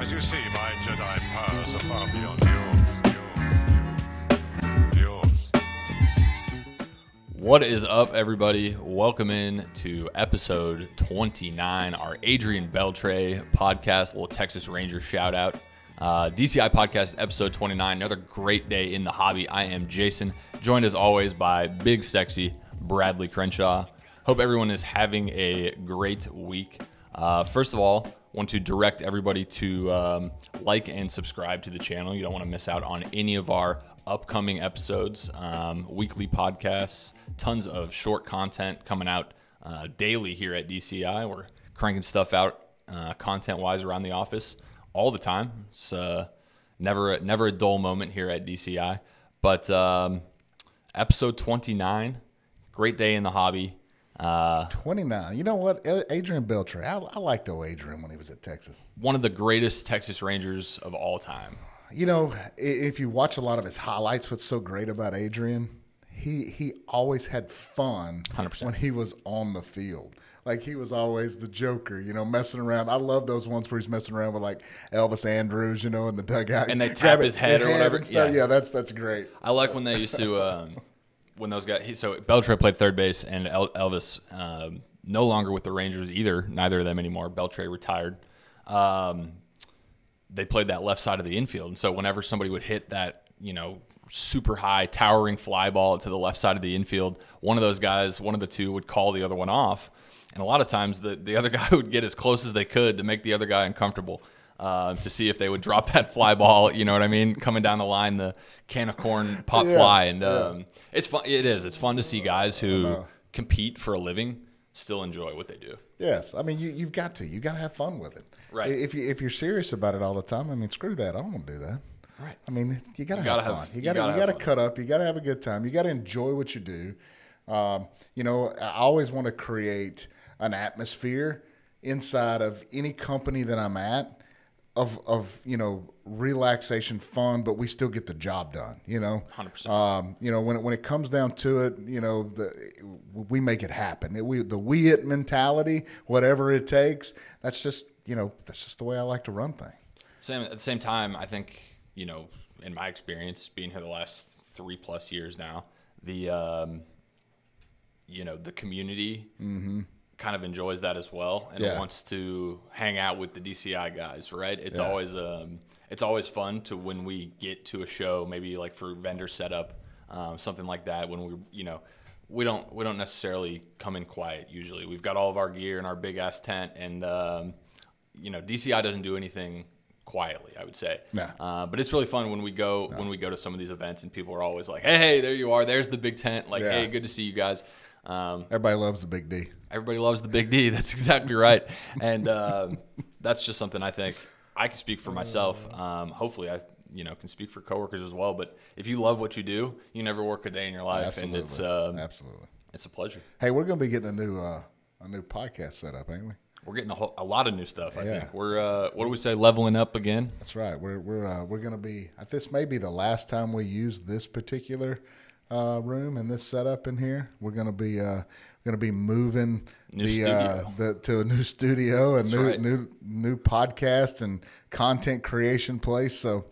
As you see, my Jedi powers are far beyond yours. Yours. Yours. What is up, everybody? Welcome in to episode 29, our Adrian Beltre podcast, little Texas Ranger shout out. Uh, DCI podcast, episode 29. Another great day in the hobby. I am Jason, joined as always by big, sexy Bradley Crenshaw. Hope everyone is having a great week. Uh, first of all, want to direct everybody to um, like and subscribe to the channel. You don't want to miss out on any of our upcoming episodes, um, weekly podcasts, tons of short content coming out uh, daily here at DCI. We're cranking stuff out uh, content wise around the office all the time. It's uh, never never a dull moment here at DCI. But um, episode 29, great day in the hobby. Uh, 29. You know what? Adrian Beltre. I, I liked old Adrian when he was at Texas. one of the greatest Texas Rangers of all time. You know, if you watch a lot of his highlights, what's so great about Adrian, he he always had fun 100%. when he was on the field. Like he was always the joker, you know, messing around. I love those ones where he's messing around with like Elvis Andrus, you know, in the dugout, And they tap his it- head or whatever. Yeah. Yeah. that's that's great. I like when they used to um, when those guys. He, so Beltre played third base, and El, Elvis um, no longer with the Rangers either. Neither of them anymore. Beltre retired. Um, they played that left side of the infield, and so whenever somebody would hit that, you know. Super high, towering fly ball to the left side of the infield. One of those guys, one of the two, would call the other one off, and a lot of times the, the other guy would get as close as they could to make the other guy uncomfortable uh, to see if they would drop that fly ball. You know what I mean? Coming down the line, the can of corn pop Yeah, fly, and um, it's fun. It is. It's fun to see guys who compete for a living still enjoy what they do. Yes, I mean you you've got to you got to have fun with it. Right. If you if you're serious about it all the time, I mean screw that. I don't want to do that. Right. I mean you got to gotta have fun. You you got to gotta you got to cut up. You got to have a good time. You got to enjoy what you do. Um, you know, I always want to create an atmosphere inside of any company that I'm at of of you know relaxation, fun, but we still get the job done. You know, 100%. Um, you know when it, when it comes down to it, you know the we make it happen. It, we the we it mentality, whatever it takes. That's just you know that's just the way I like to run things. Same at the same time, I think you know, in my experience, being here the last three plus years now, the um, you know the community kind of enjoys that as well, and Yeah. wants to hang out with the DCI guys. Right? It's Yeah. always um, it's always fun to when we get to a show, maybe like for vendor setup, um, something like that. When we you know. We don't we don't necessarily come in quiet usually. We've got all of our gear in our big ass tent, and um, you know DCI doesn't do anything quietly. I would say, No. uh, but it's really fun when we go when we go to some of these events and people are always like, "Hey, hey, there you are. There's the big tent. Like, Yeah. hey, good to see you guys." Um, Everybody loves the big D. everybody loves the big D. That's exactly right, and um, that's just something I think I can speak for myself. Um, hopefully, I you know can speak for coworkers as well. But if you love what you do, you never work a day in your life, Absolutely, and it's um, absolutely. it's a pleasure. Hey, we're gonna be getting a new uh, a new podcast set up, ain't we? We're getting a, whole, a lot of new stuff. I Yeah. think we're uh, what do we say, leveling up again. That's right. We're we're uh, we're gonna be. uh, This may be the last time we use this particular uh, room and this setup in here. We're gonna be uh, gonna be moving New the, uh, the to a new studio, a new right. new new podcast and content creation place. So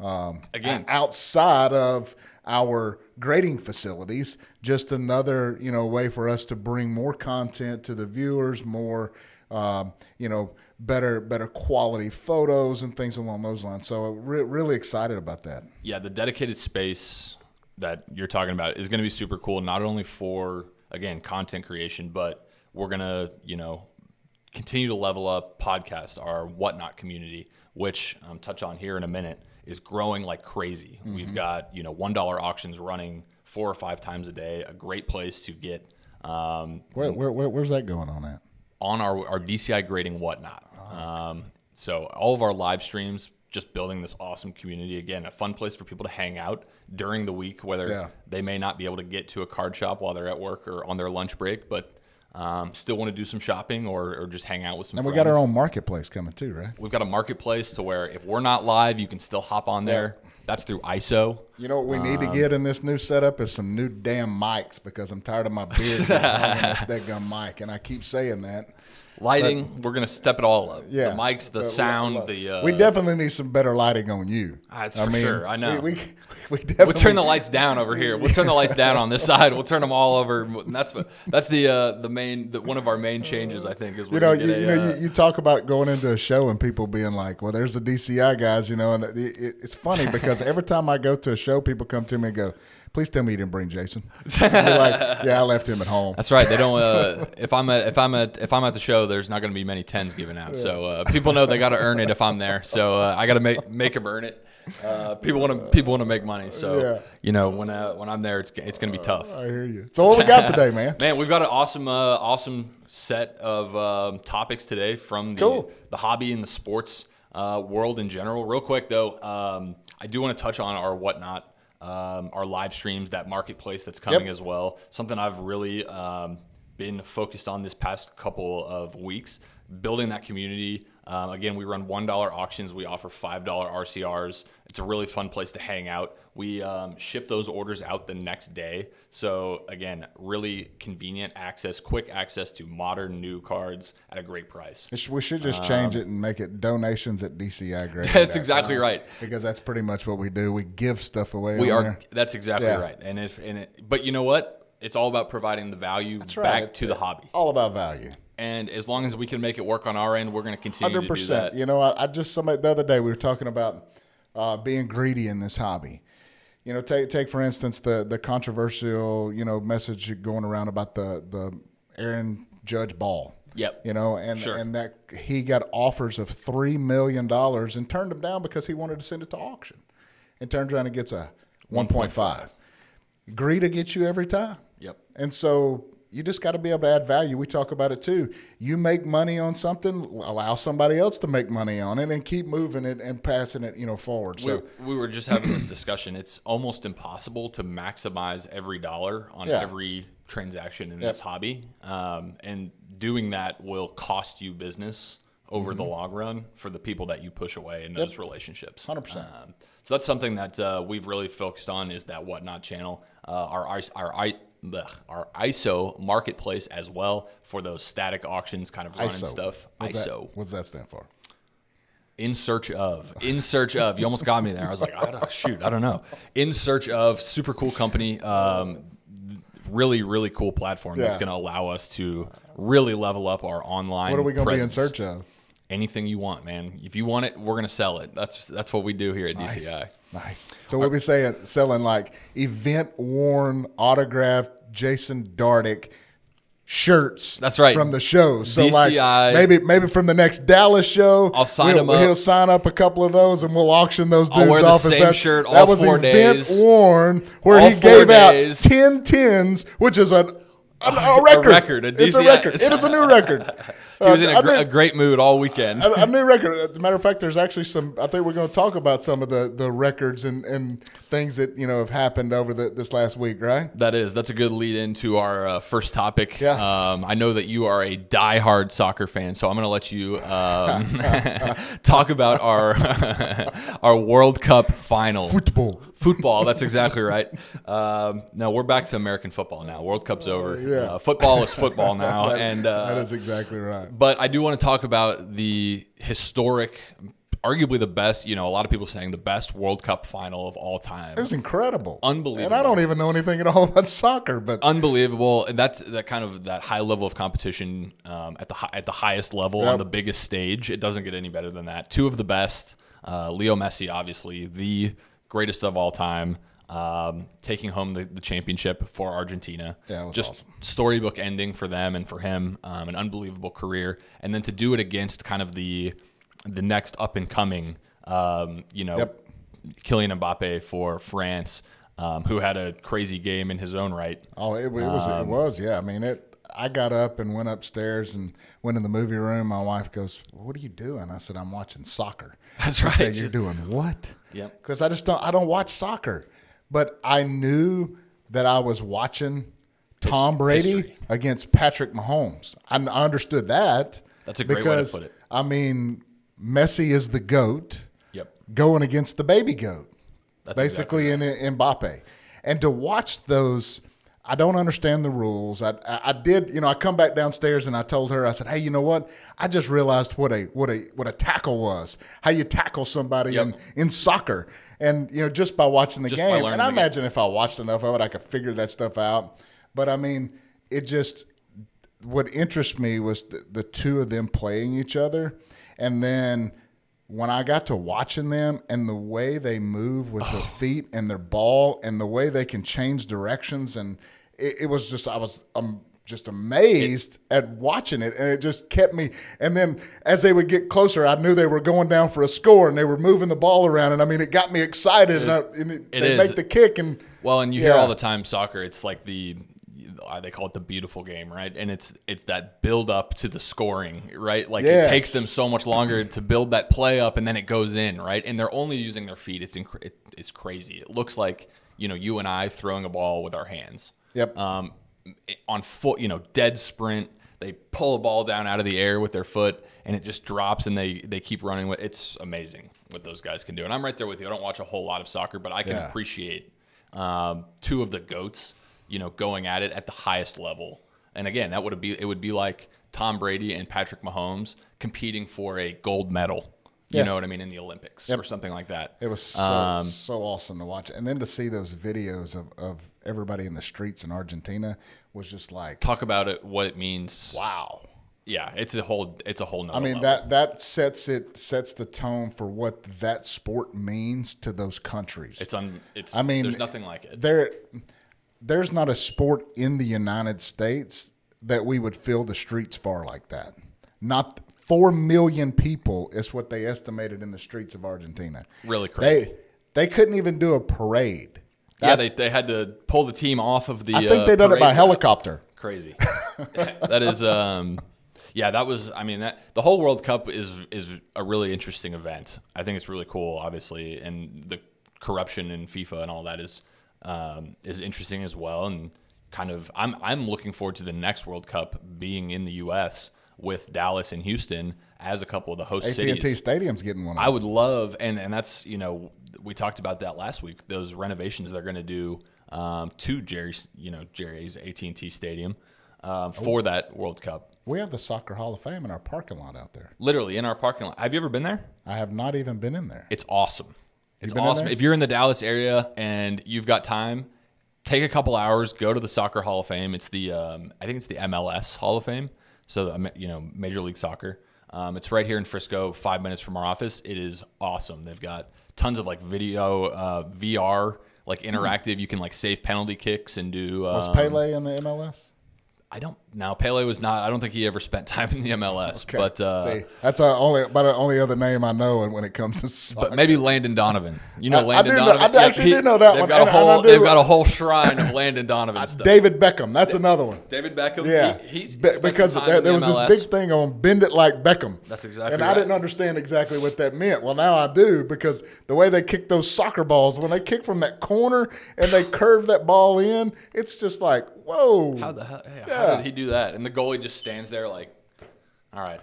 um, Again. outside of our grading facilities, just another you know way for us to bring more content to the viewers, more um, you know better better quality photos and things along those lines. So re- really excited about that. Yeah, the dedicated space that you're talking about is going to be super cool. Not only for again content creation, but we're gonna you know continue to level up podcast our whatnot community, which I'm touch on here in a minute is growing like crazy. We've got you know one dollar auctions running four or five times a day. A great place to get. Um, Where, where, where where's that going on at? on our, our DCI grading whatnot. Um, so all of our live streams, just building this awesome community. Again, a fun place for people to hang out during the week, whether Yeah. they may not be able to get to a card shop while they're at work or on their lunch break, but um, still want to do some shopping or, or just hang out with some And we got our own marketplace coming too, right? We've got a marketplace to where if we're not live, you can still hop on there. That's through ISO. You know what we need Um, to get in this new setup is some new damn mics because I'm tired of my beard in this dead mic, and I keep saying that. Lighting, we're gonna step it all up. Yeah, the mics, the Uh, sound, the uh, we definitely need some better lighting on you. That's for sure, I know. We, we, we definitely We'll turn the lights down over here. We'll turn the lights down on this side. We'll turn them all over. And that's that's the uh, the main the, one of our main changes. I think is You know, you, get you know, uh, you, you talk about going into a show and people being like, "Well, there's the DCI guys," you know, and it, it, it's funny because every time I go to a show, people come to me and go, "Please tell me you didn't bring Jason." Like, "Yeah, I left him at home." That's right. They don't. Uh, if I'm at if I'm at if I'm at the show, there's not going to be many tens given out. So uh, people know they got to earn it if I'm there. So uh, I got to make make them earn it. Uh, people want to people want to make money. So Yeah. you know when uh, when I'm there, it's it's going to be tough. I hear you. So what we got today, man? Man, we've got an awesome, uh, awesome set of um, topics today from the, Cool. the hobby and the sports uh, world in general. Real quick though, um, I do want to touch on our whatnot, um, our live streams, that marketplace that's coming Yep. as well. Something I've really um, been focused on this past couple of weeks, building that community. Um, again, we run one dollar auctions. We offer five dollar RCRs. It's a really fun place to hang out. We um, ship those orders out the next day. So again, really convenient access, quick access to modern new cards at a great price. We should just change it and make it donations at DCI grade. That's exactly right. Because that's pretty much what we do. We give stuff away. We are. there. That's exactly Yeah. right. And if and it, but you know what? It's all about providing the value right. back to the hobby. all about value. And as long as we can make it work on our end, we're going to continue Hundred percent. You know, I, I just somebody the other day we were talking about uh, being greedy in this hobby. You know, take take for instance the the controversial you know message going around about the the Aaron Judge Ball. Yep. You know, and Sure. and that he got offers of three million dollars and turned them down because he wanted to send it to auction, and turns around and gets a one point five. Greed to get you every time. Yep. And so you just got to be able to add value. We talk about it too. You make money on something, allow somebody else to make money on it, and keep moving it and passing it, you know, forward. So we, we were just having this discussion. It's almost impossible to maximize every dollar on Yeah. every transaction in this hobby, um, and doing that will cost you business over Mm-hmm. the long run for the people that you push away in those relationships. 100%. Um, so that's something that uh, we've really focused on is that whatnot channel, uh, our our I. blech, Our ISO marketplace as well for those static auctions, kind of running ISO stuff. What's ISO. That, what's that stand for? In search of. In search of. You almost got me there. I was like, I don't shoot. I don't know. In search of. Super cool company. Um, really, really cool platform that's going to allow us to really level up our online. What are we going to be in search of? Anything you want, man. If you want it, we're going to sell it. That's that's what we do here at DCI. Nice. So we'll be saying selling like event worn, autographed Jason Dardick shirts. That's right. From the show. So like maybe maybe from the next Dallas show, I'll sign we'll- him up. He'll sign up a couple of those, and we'll auction those dudes I'll wear the off. same that, shirt that was four event days. worn, where All he gave days. out 10 tens, which is a a, a record. record, a it's a DCI. record. It is a new record. He was in Uh, a, gr- a great mood all weekend. a, a new record. As a matter of fact, there's actually some. I think we're going to talk about some of the, the records and, and things that you know have happened over the, this last week, right? That is. That's a good lead into our uh, first topic. Yeah. Um, I know that you are a diehard soccer fan, so I'm going to let you um, talk about our our World Cup final. Football. Football. That's exactly right. Um, no, we're back to American football now. World Cup's over. yeah. Uh, football is football now, That- and uh, that is exactly right. But I do want to talk about the historic, arguably the best. You know, a lot of people saying the best World Cup final of all time. It was incredible, Unbelievable. And I don't even know anything at all about soccer, but unbelievable and that's that kind of that high level of competition um, at the hi- at the highest level Yep. on the biggest stage it doesn't get any better than that two of the best uh, leo messi obviously the greatest of all time um, taking home the, the championship for argentina Yeah, it was just awesome. storybook ending for them and for him um, an unbelievable career and then to do it against kind of the the next up and coming um, you know Yep. Kylian Mbappe for France, um, who had a crazy game in his own right. oh, it, it was it Um, was yeah. I mean it. I got up and went upstairs and went in the movie room. My wife goes, "What are you doing?" I said, "I'm watching soccer." That's She right. said, You're doing what? Yep. Because I just don't. I don't watch soccer, but I knew that I was watching Tom Brady history. against Patrick Mahomes. I understood that. That's a great way to because, put it. I mean, Messi is the goat Yep. going against the baby goat, That's basically in, in Mbappe, and to watch those. I don't understand the rules. I, I I did, you know, I come back downstairs and I told her, I said, hey, you know what? I just realized what a what a what a tackle was. How you tackle somebody Yep. in in soccer, and you know, just by watching the Just game. And I the game. imagine if I watched enough of it, I could figure that stuff out. But I mean, it just what interests me was the, the two of them playing each other, and then when I got to watching them and the way they move with their feet and their ball and the way they can change directions, and it, it was just I was um, just amazed at watching it, and it just kept me. And then as they would get closer, I knew they were going down for a score, and they were moving the ball around, and I mean, it got me excited. and, I, and it, it they is. make the kick, and Well, and you hear all the time soccer. It's like the they call it the beautiful game, right? And it's it's that build up to the scoring, right? Like Yes. it takes them so much longer to build that play up, and then it goes in, right? And they're only using their feet. It's it's crazy. It looks like you know you and I throwing a ball with our hands. Yep. Um, on foot, you know, dead sprint. They pull a ball down out of the air with their foot, and it just drops, and they they keep running. with It's amazing what those guys can do. And I'm right there with you. I don't watch a whole lot of soccer, but I can Yeah. appreciate um, two of the goats, you know, going at it at the highest level. And again, that would be it would be like Tom Brady and Patrick Mahomes competing for a gold medal. You Yeah. know what I mean in the Olympics or something like that. It was so, Um, so awesome to watch. And then to see those videos of, of everybody in the streets in Argentina was just like, Talk about it, what it means. wow. Yeah, it's a whole it's a whole. I mean level. that that sets it sets the tone for what that sport means to those countries. It's un. It's. I mean, there's nothing like it. there there's not a sport in the United States that we would fill the streets for like that. Not four million people is what they estimated in the streets of Argentina. Really crazy. They they couldn't even do a parade. yeah, they, they had to pull the team off of the. I think uh, they done it by helicopter. Crazy. that is. Um, yeah, that was. I mean, that the whole World Cup is is a really interesting event. I think it's really cool, obviously, and the corruption in FIFA and all that is um, is interesting as well. And kind of, I'm I'm looking forward to the next World Cup being in the U.S. with Dallas and Houston as a couple of the host AT&T cities. Stadium's getting one. I would love, and and that's you know we talked about that last week. Those renovations they're going to do um, to Jerry's, you know Jerry's AT and T Stadium um, for that World Cup. we have the Soccer Hall of Fame in our parking lot out there. Literally in our parking lot. Have you ever been there? I have not even been in there. It's awesome. It's been awesome. If you're in the Dallas area and you've got time, take a couple hours, go to the Soccer Hall of Fame. It's the um, I think it's the MLS Hall of Fame. So you know Major League Soccer. Um, it's right here in Frisco, five minutes from our office. It is awesome. They've got tons of like video, uh, VR, like interactive. You can like save penalty kicks and do. Um, Was Pele in the MLS? I don't. Now Pele was not. I don't think he ever spent time in the MLS. Okay. But uh, See, that's uh, only about the only other name I know. And when it comes to soccer. But maybe Landon Donovan. You know I- I Landon do know- Donovan. I actually do know that they've one, Got and- a whole, they've got a whole shrine of Landon Donovan stuff. David Beckham, that's another one. David Beckham. Yeah, he, he's Be- because there, in there the was MLS. this big thing on "Bend It Like Beckham." That's exactly And I didn't understand exactly what that meant. Well, now I do because the way they kick those soccer balls, when they kick from that corner and they curve that ball in, it's just like whoa. How the hell? Hey, Yeah. How did he do that? And the goalie just stands there like, all right,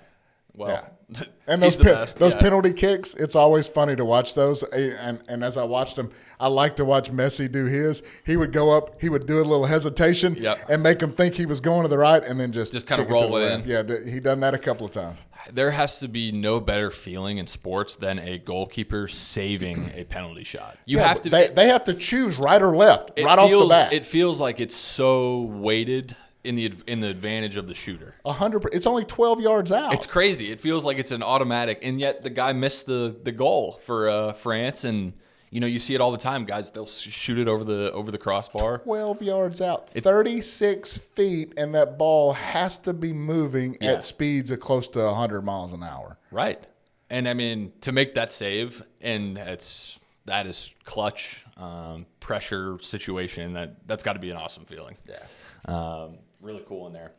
well, And those pen- those yeah. penalty kicks, it's always funny to watch those. And and as I watched them, I like to watch Messi do his. He would go up, he would do a little hesitation, Yep. and make him think he was going to the right, and then just Just kick to roll it left. in. Yeah, he done that a couple of times. There has to be no better feeling in sports than a goalkeeper saving a penalty shot. You Yeah, have to. They, they have to choose right or left, right feels, off the bat. It feels like it's so weighted in the in the advantage of the shooter. A hundred. It's only twelve yards out. It's crazy. It feels like it's an automatic, and yet the guy missed the the goal for uh, France, and you know you see it all the time. Guys, they'll shoot it over the over the crossbar. twelve yards out, thirty-six feet, and that ball has to be moving Yeah. at speeds of close to hundred miles an hour. Right. And I mean to make that save, and it's that is clutch um, pressure situation. That that's got to be an awesome feeling. Yeah. Um, really cool in there.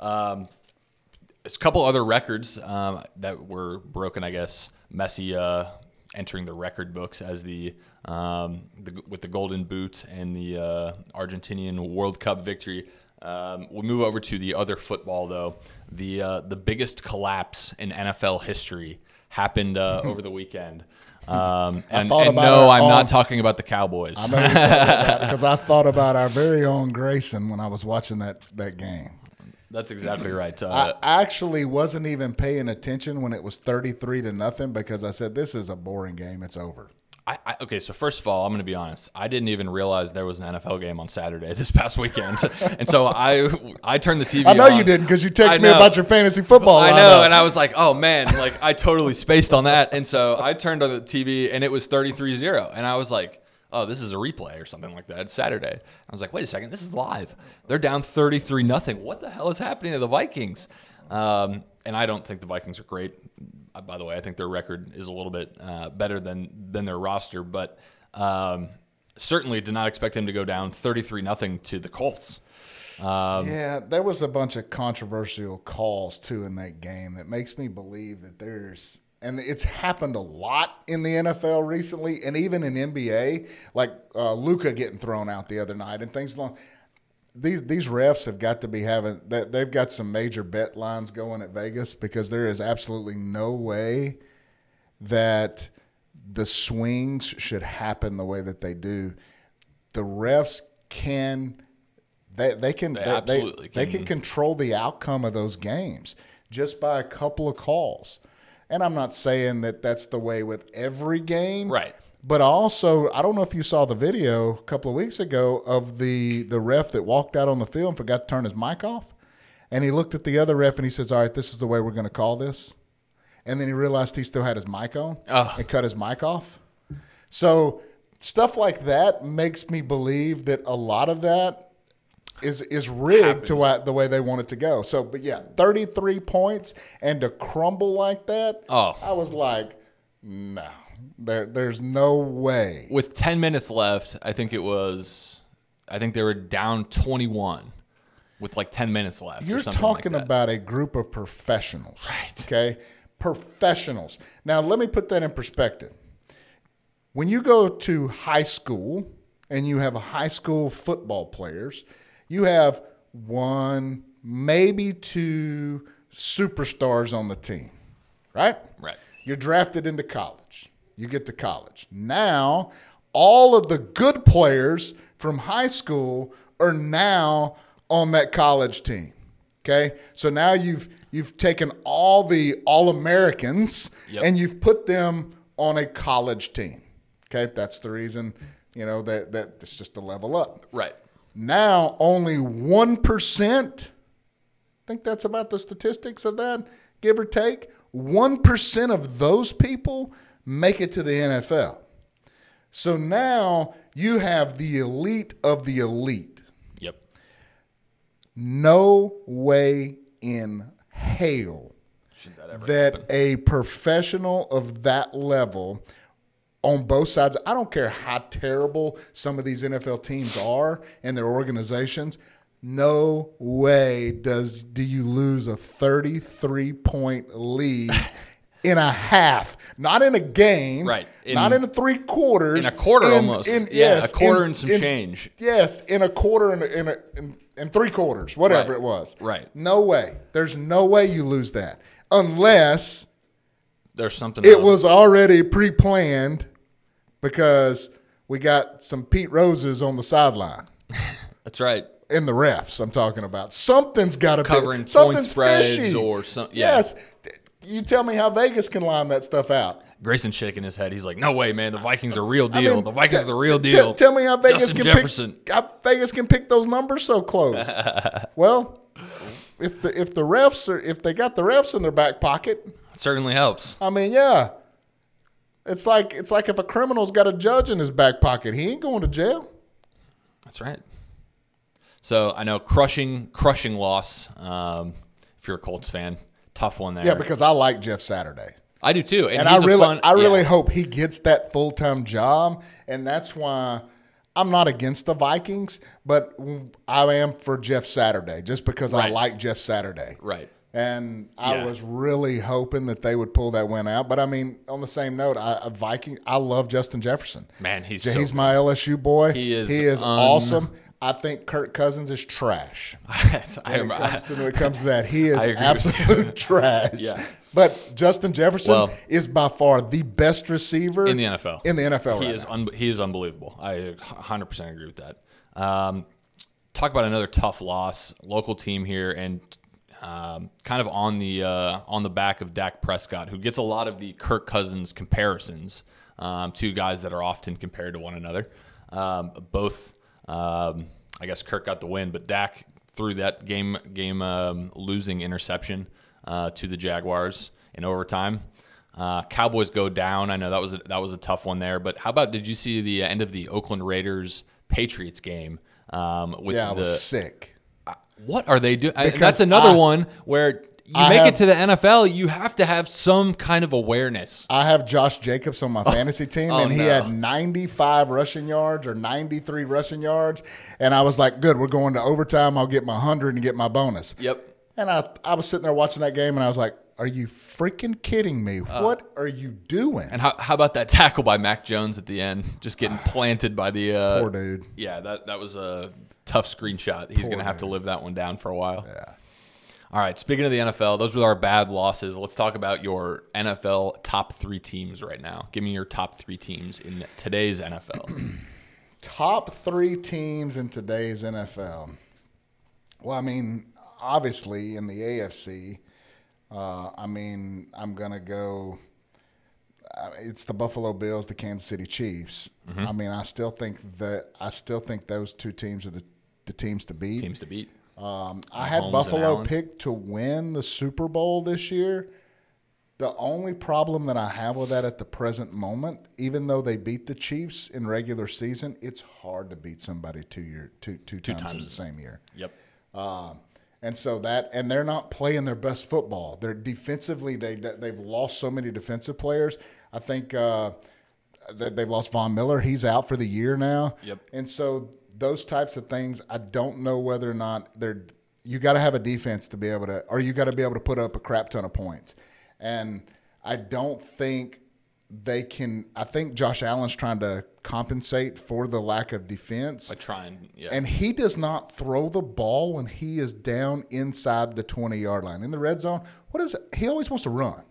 Um, there's a couple other records um, that were broken. I guess Messi uh, entering the record books as the, um, the with the Golden Boot and the uh, Argentinian World Cup victory. Um, we'll move over to the other football though. The uh, the biggest collapse in NFL history happened uh, over the weekend. Um, and and no, I'm own- not talking about the Cowboys. because I thought about our very own Grayson when I was watching that that game. That's exactly right. Uh, I actually wasn't even paying attention when it was 33 to nothing because I said this is a boring game. It's over. I, I, okay, so first of all, I'm going to be honest. I didn't even realize there was an NFL game on Saturday this past weekend, and so I I turned the TV. On. I know on. you didn't because you texted me about your fantasy football. I lineup. know, and I was like, oh man, like I totally spaced on that, and so I turned on the TV and it was 33-0, and I was like, oh, this is a replay or something like that. It's Saturday. I was like, wait a second, this is live. They're down 33 nothing. What the hell is happening to the Vikings? Um, and I don't think the Vikings are great. By the way, I think their record is a little bit uh, better than than their roster, but um, certainly did not expect them to go down 33 nothing to the Colts. Um, Yeah, there was a bunch of controversial calls too in that game that makes me believe that there's and it's happened a lot in the NFL recently and even in NBA, like uh, Luka getting thrown out the other night and things along. These these refs have got to be having that they've got some major bet lines going at Vegas because there is absolutely no way that the swings should happen the way that they do. The refs can they they can they, they, they can. can control the outcome of those games just by a couple of calls. And I'm not saying that that's the way with every game. Right. But also, I don't know if you saw the video a couple of weeks ago of the the ref that walked out on the field and forgot to turn his mic off. And he looked at the other ref and he says, "All right, this is the way we're going to call this." And then he realized he still had his mic on Oh. and cut his mic off. So stuff like that makes me believe that a lot of that is is rigged to Happens. what, the way they want it to go. So, but yeah, 33 points and to crumble like that, Oh. I was like, no, there, there's no way. with 10 minutes left, I think it was, I think they were down 21 with like 10 minutes left. You're something like talking that. about a group of professionals, Right. Okay, professionals. Now, let me put that in perspective. When you go to high school and you have high school football players, you have one, maybe two superstars on the team, right? Right. You're drafted into college. You get to college. Now, all of the good players from high school are now on that college team. Okay? So now you've you've taken all the all-Americans Yep. and you've put them on a college team. Okay? That's the reason, you know, that that it's just a level up. Right. Now only 1%, I think that's about the statistics of that, give or take. 1% of those people make it to the NFL. So now you have the elite of the elite. Yep. No way in hell Should that that happen? a professional of that level on both sides, I don't care how terrible some of these NFL teams are and their organizations. No way does do you lose a 33 point lead in a half, not in a game, Right. In- not in a three quarters, In a quarter almost. Yeah, yes, a quarter in- and some in- change. Yes, in a quarter and in, a, in, in three quarters, whatever Right. it was. Right. No way. There's no way you lose that unless There's something it else. was already pre-planned because we got some Pete Roses on the sideline. That's right. In the refs, I'm talking about. Something's got to be something's fishy. or something. yeah. Yes. You tell me how Vegas can line that stuff out. Grayson shaking his head. He's like, "No way, man. The Vikings are real I deal. mean, the Vikings t- are the real t- deal." Tell me how Vegas Justin can Jefferson. pick. How Vegas can pick those numbers so close. well, if the if the refs are if they got the refs in their back pocket, It certainly helps. I mean, yeah. It's like it's like if a criminal's got a judge in his back pocket, he ain't going to jail. That's right. So I know crushing, crushing loss. Um, if you're a Colts fan, tough one there. Yeah, because I like Jeff Saturday. I do too, and, And he's I a really fun, I really yeah. hope he gets that full-time job and that's why I'm not against the Vikings, but I am for Jeff Saturday just because I like Jeff Saturday. right. And I Yeah. was really hoping that they would pull that win out. But I mean, on the same note, I, a Viking, I love Justin Jefferson. Man, he's he's so my LSU boy. He is He is awesome. I think Kirk Cousins is trash. I, When it, comes to, when it comes to that, he is I agree with absolute trash. Yeah. But Justin Jefferson Well- is by far the best receiver in the NFL. In the NFL, he right is un- he is unbelievable. I 100% agree with that. Um, talk about another tough loss, local team here, and um, kind of on the uh, on the back of Dak Prescott, who gets a lot of the Kirk Cousins comparisons um, to guys that are often compared to one another. Um, both, um, I guess, Kirk got the win, but Dak threw that game game um, losing interception uh, to the Jaguars in overtime. Uh, Cowboys go down. I know that was a, that was a tough one there, but how about did you see the end of the Oakland Raiders Patriots game? Um, with yeah, I the was sick. what are they doing? That's another I- one where you I make have- it to the NFL, you have to have some kind of awareness. I have Josh Jacobs on my fantasy team, Oh, and he no. had 95 rushing yards or 93 rushing yards. And I was like, good, we're going to overtime. I'll get my 100 and get my bonus. Yep. And I, I was sitting there watching that game, and I was like, are you freaking kidding me? what are you doing? Uh. And how, how about that tackle by Mac Jones at the end, just getting planted by the uh, Poor dude. Yeah, that that was a tough screenshot. He's going to have to live that one down for a while. Yeah. All right. Speaking of the NFL, those were our bad losses. Let's talk about your NFL top three teams right now. Give me your top three teams in today's NFL. Top three teams in today's NFL. Well, I mean, obviously in the AFC, uh, I mean, I'm going to go. uh, It's the Buffalo Bills, the Kansas City Chiefs. Mm-hmm. I mean, I still think that I still think those two teams are the, the teams to beat. teams to beat. Um, I had Buffalo picked to win the Super Bowl this year. The only problem that I have with that at the present moment, even though they beat the Chiefs in regular season, it's hard to beat somebody two year two two, times, in times. the same year. Yep. Um, and so that, and they're not playing their best football. They're defensively, they they've lost so many defensive players. I think uh, that they've lost Von Miller. He's out for the year now. Yep. And so those types of things, I don't know whether or not they're. You got to have a defense to be able to, or you got to be able to put up a crap ton of points. And I don't think they can. I think Josh Allen's trying to compensate for the lack of defense. Like trying. Yeah. And he does not throw the ball when he is down inside the 20 yard line. In the red zone, what is it? He always wants to run.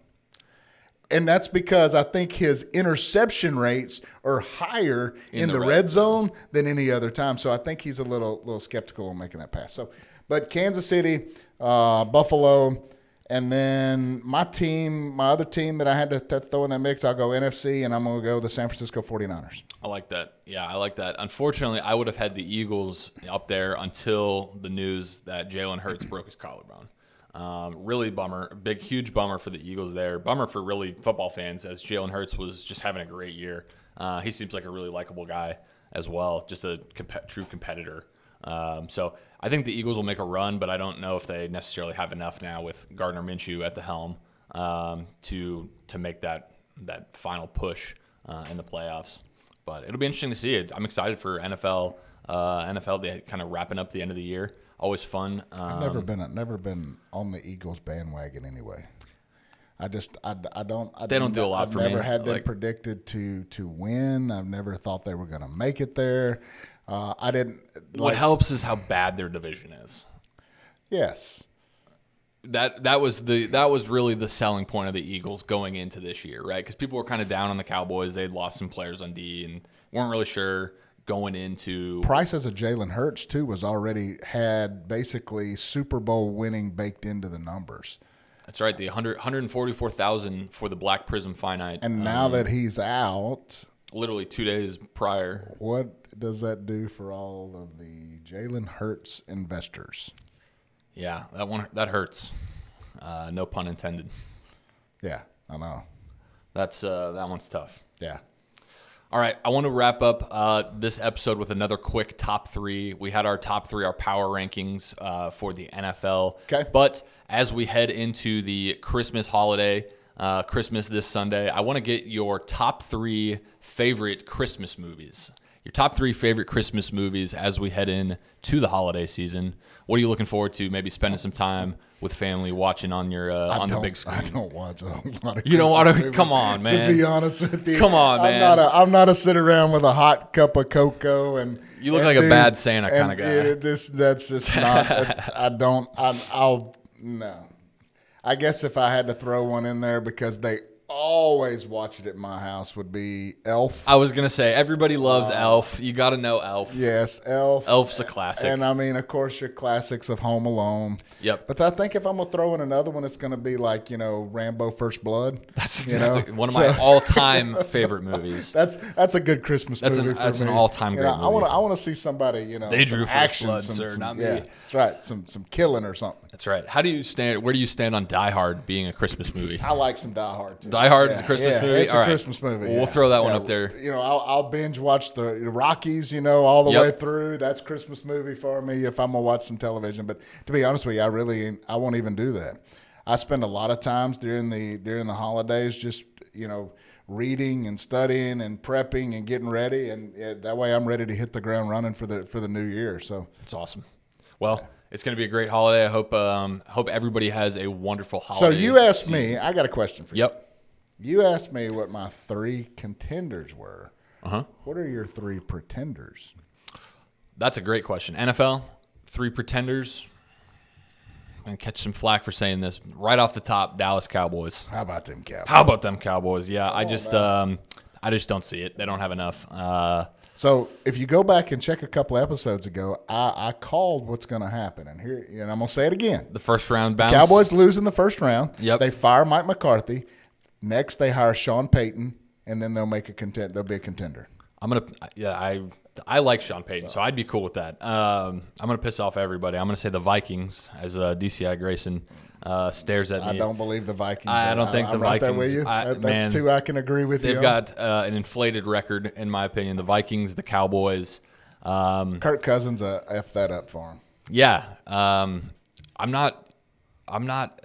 And that's because I think his interception rates are higher in, the, red, zone than any other time. So I think he's a little little skeptical on making that pass. So, but Kansas City, uh, Buffalo, and then my team, my other team that I had to th- throw in that mix, I'll go NFC, and I'm going to go the San Francisco 49ers. I like that. Yeah, I like that. Unfortunately, I would have had the Eagles up there until the news that Jalen Hurts broke his collarbone. Um, really bummer, big, huge bummer for the Eagles there. Bummer for really football fans, as Jalen Hurts was just having a great year. Uh, he seems like a really likable guy as well, just a comp- true competitor. Um, so I think the Eagles will make a run, but I don't know if they necessarily have enough now with Gardner Minshew at the helm um, to to make that that final push uh, in the playoffs. But it'll be interesting to see it. I'm excited for NFL. Uh, NFL they kind of wrapping up the end of the year. Always fun. Um, I've never been I've never been on the Eagles bandwagon anyway. I just I, I don't I They don't do a lot I've for never me. had them Like- predicted to to win. I've never thought they were going to make it there. Uh, I didn't. what Like, helps is how bad their division is. yes, that that was the that was really the selling point of the Eagles going into this year, right? Because people were kind of down on the Cowboys. They'd lost some players on D and weren't really sure going into. price as a Jalen Hurts too was already had basically Super Bowl winning baked into the numbers. That's right, the 100, 144,000 for the Black Prizm Finite. And now Um, that he's out, literally two days prior. what does that do for all of the Jalen Hurts investors? Yeah, that one that hurts. Uh, no pun intended. Yeah, I know. That's uh, that one's tough. Yeah. All right, I want to wrap up uh, this episode with another quick top three. We had our top three, our power rankings uh, for the NFL. Okay. But as we head into the Christmas holiday, uh, Christmas this Sunday, I want to get your top three favorite Christmas movies. Your top three favorite Christmas movies as we head in to the holiday season. What are you looking forward to? Maybe spending some time with family watching on your uh, on the big screen. I don't watch a lot of. You don't wanna- movies, come on, man. To be honest with you, Come on, I'm man. Not a, I'm not a sit around with a hot cup of cocoa and. You look and like a bad Santa kinda guy. it- this that's just not. That's, I don't. I'm, I'll no. I guess if I had to throw one in there because they always watch it at my house would be Elf. I was gonna say everybody loves uh, Elf. You got to know Elf. yes, Elf. Elf's a classic. And I mean, of course, your classics of Home Alone. Yep. But I think if I'm gonna throw in another one, it's gonna be like you know Rambo: First Blood. That's you know? exactly one of So- my all-time favorite movies. That's that's a good Christmas That's an- movie. for that's an all-time great know, I want to I want to see somebody you know They drew First action, Blood, some, sir, some- not yeah, me. that's right. Some some killing or something. That's right. How do you stand? Where do you stand on Die Hard being a Christmas movie? I like some Die Hard. Too. Die Hard is a Christmas yeah, movie? It's All a right. Christmas movie. We'll throw that one up there. You know, I'll, I'll binge watch the Rockies. You know, all the Yep. way through. That's Christmas movie for me if I'm gonna watch some television. But to be honest with you, I really I won't even do that. I spend a lot of times during the during the holidays just you know reading and studying and prepping and getting ready, and yeah, that way I'm ready to hit the ground running for the for the new year. So It's awesome. Well, it's going to be a great holiday. I hope um, hope everybody has a wonderful holiday. so you asked me. I got a question for you. Yep. You asked me what my three contenders were. Uh huh. What are your three pretenders? That's a great question. NFL, three pretenders. I'm going to catch some flack for saying this. Right off the top, Dallas Cowboys. How about them Cowboys? How about them Cowboys? Yeah, I just um, I just don't see it. They don't have enough. Uh, So if you go back and check a couple episodes ago, I, I called what's going to happen, and here and I'm going to say it again. the first round bounce. Cowboys lose in the first round. Yep. They fire Mike McCarthy. Next, they hire Sean Payton, and then they'll make a content. They'll be a contender. I'm gonna yeah I I like Sean Payton, so I'd be cool with that. Um, I'm gonna piss off everybody. I'm gonna say the Vikings as uh, DCI Grayson uh, stares at me. I don't believe the Vikings. I are- don't think I'm the right there with Vikings- you. I- that's man, two I can agree with you. They've on. got uh, an inflated record, in my opinion. The Vikings, the Cowboys. Um, Kirk Cousins. Uh, f that up for him. yeah, um, I'm not. I'm not.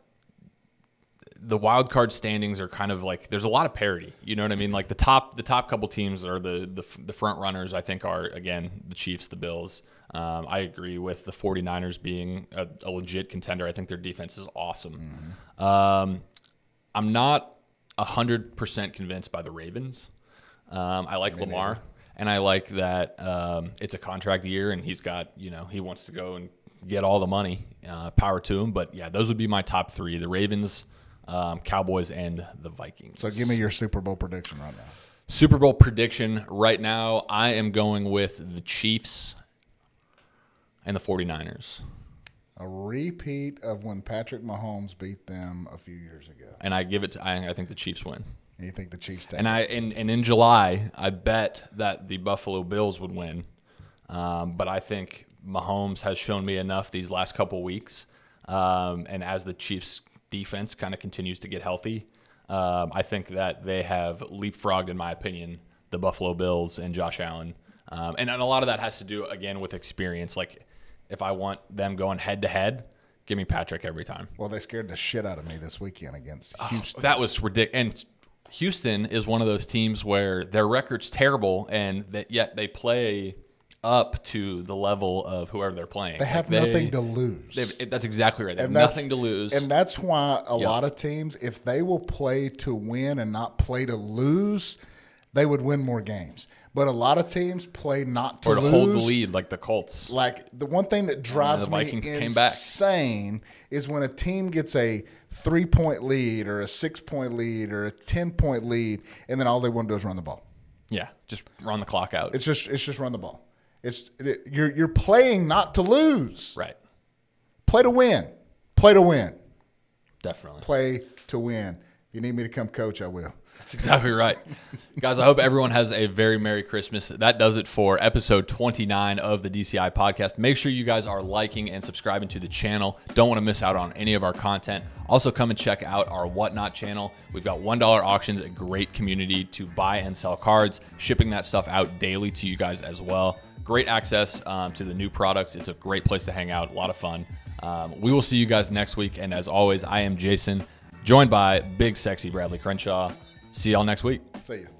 The wild card standings are kind of like there's a lot of parity. You know what I mean? Like the top, the top couple teams are the the, the front runners. I think are again the Chiefs, the Bills. Um, I agree with the 49ers being a, a legit contender. I think their defense is awesome. Um, I'm not hundred percent convinced by the Ravens. Um, I like Lamar, and I like that um, it's a contract year, and he's got you know he wants to go and get all the money. Uh, power to him, but yeah, those would be my top three: the Ravens, um, Cowboys, and the Vikings. So give me your Super Bowl prediction right now. Super Bowl prediction right now. I am going with the Chiefs and the 49ers. A repeat of when Patrick Mahomes beat them a few years ago. And I give it to I, I think the Chiefs win. You think the Chiefs take And it? I and, and in July, I bet that the Buffalo Bills would win. Um, but I think Mahomes has shown me enough these last couple weeks. Um, and as the Chiefs defense kind of continues to get healthy, um, I think that they have leapfrogged, in my opinion, the Buffalo Bills and Josh Allen. Um, and, and a lot of that has to do again with experience. Like if I want them going head to head, give me Patrick every time. Well, they scared the shit out of me this weekend against Houston. That was ridiculous. And Houston is one of those teams where their record's terrible, and that yet they play up to the level of whoever they're playing. They have Like, nothing to lose. That's exactly right. They have And that's- nothing to lose. And that's why a lot of teams, if they will play to win and not play to lose, they would win more games. But a lot of teams play not to or to lose. hold the lead like the Colts. Like the one thing that drives the me Vikings came back. insane is when a team gets a three point lead or a six point lead or a ten point lead, and then all they want to do is run the ball. Yeah, just run the clock out. It's just it's just run the ball. It's it, you're you're playing not to lose. right. Play to win. Play to win. Definitely. Play to win. If you need me to come coach, I will. That's exactly right. Guys, I hope everyone has a very Merry Christmas. That does it for episode 29 of the DCI podcast. Make sure you guys are liking and subscribing to the channel. Don't want to miss out on any of our content. Also, come and check out our Whatnot channel. We've got $1 auctions, a great community to buy and sell cards, shipping that stuff out daily to you guys as well. Great access um, to the new products. It's a great place to hang out, a lot of fun. Um, we will see you guys next week. And as always, I am Jason, joined by Big Sexy Bradley Crenshaw. See y'all next week. See you.